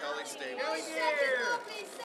Kelly stay with.